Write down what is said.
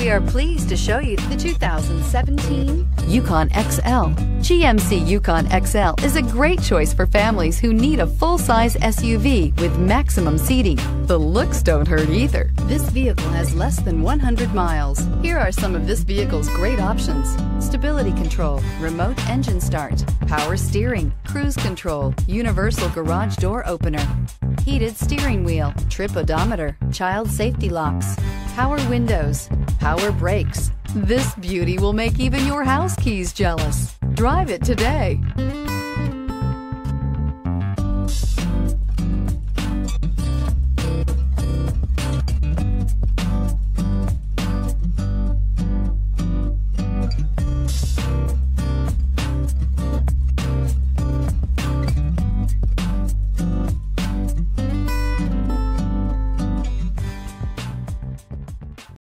We are pleased to show you the 2017 Yukon XL. GMC Yukon XL is a great choice for families who need a full-size SUV with maximum seating. The looks don't hurt either. This vehicle has less than 100 miles. Here are some of this vehicle's great options. Stability control, remote engine start, power steering, cruise control, universal garage door opener, heated steering wheel, trip odometer, child safety locks, power windows, power brakes. This beauty will make even your house keys jealous. Drive it today.